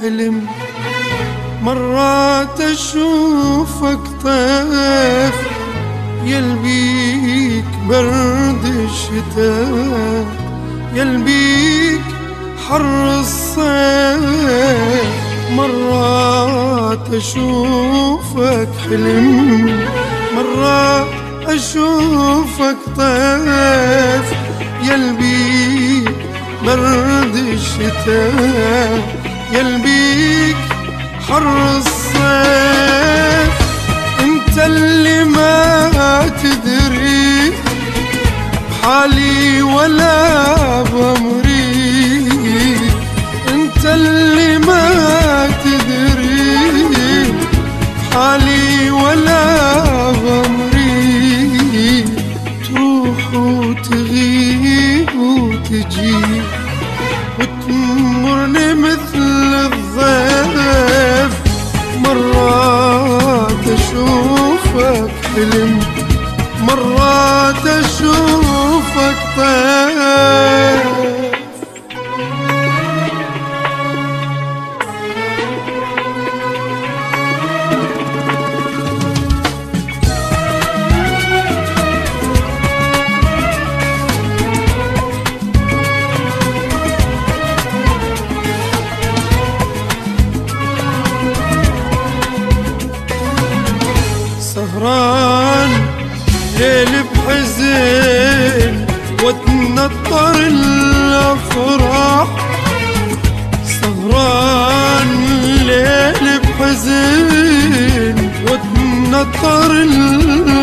حلم مرات أشوفك طيف. يلبيك برد الشتاء يلبيك حر الصيف. مرات أشوفك حلم مرات أشوفك طيف. يلبيك برد الشتاء يلبيك حر الصيف. اشوفك ليل بحزن وتنطر الأفراح. سهران ليل بحزن وتنطر الافراح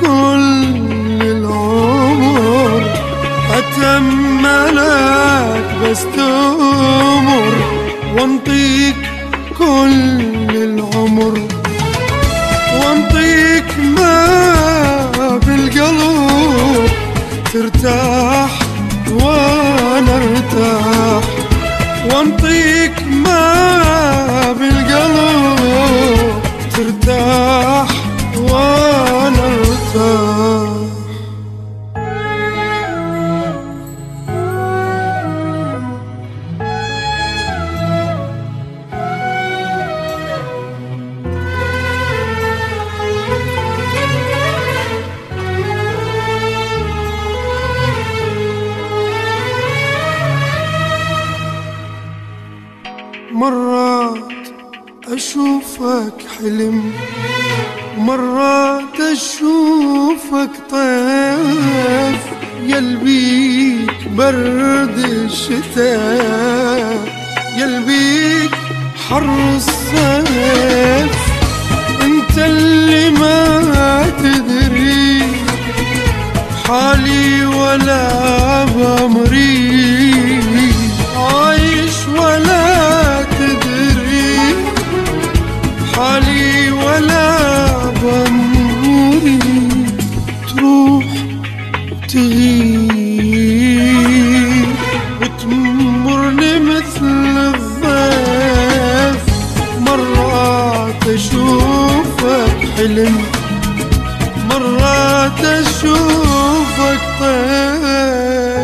كل العمر أتأملك بس تمر وانطيك كل العمر وانطيك ما بالقلب ترتاح وأنا ارتاح وانطيك ما بالقلب ترتاح مرات أشوفك حلم مرات أشوفك طيف. يلبيك برد الشتاء يلبيك حر الصيف. أنت اللي ما تدري حالي ولا بمري حالي ولا بمري تروح تغيب. وتمرني مثل الضيف. مرات أشوفك حلم. مرات أشوفك طيف